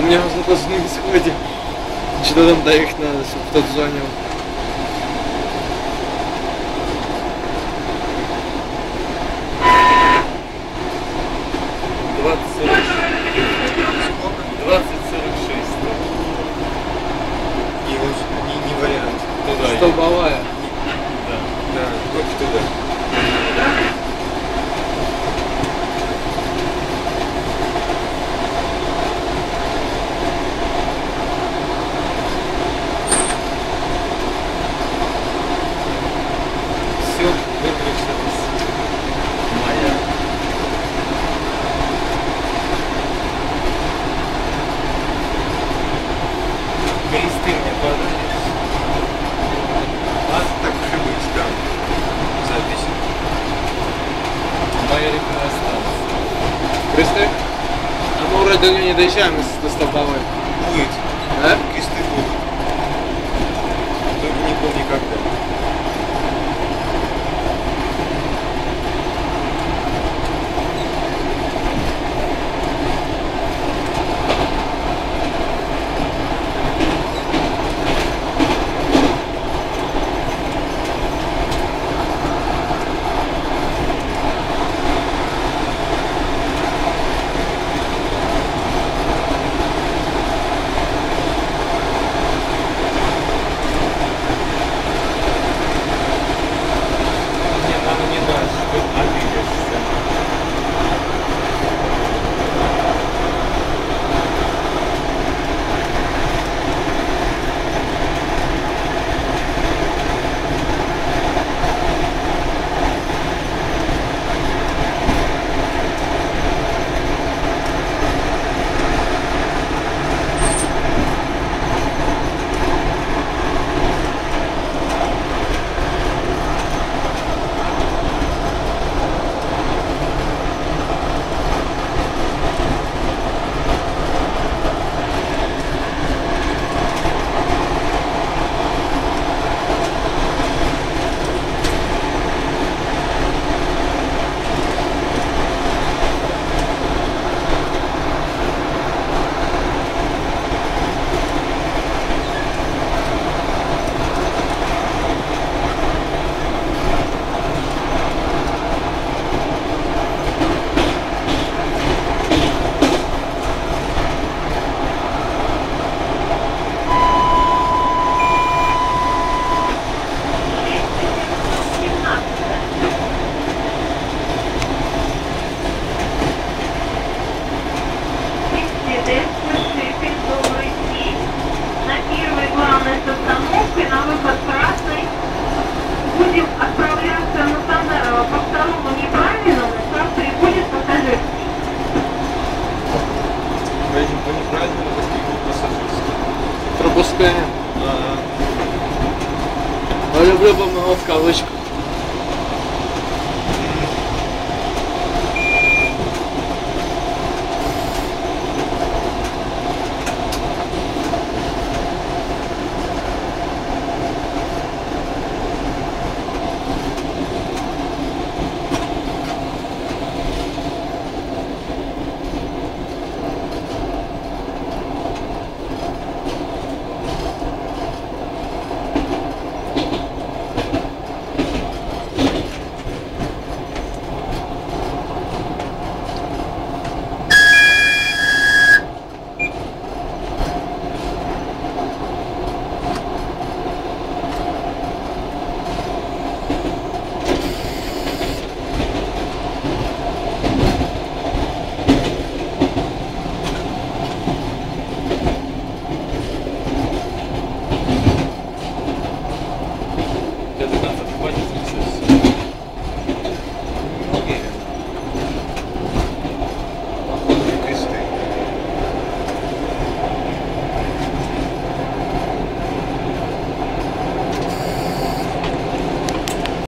У меня возможность не сходит. Что там доехать надо, чтобы тот звонил. до не доезжаем из Достополы. Будет. Да? Кисты. пускаю. Но а, люблю помогу в кавычках.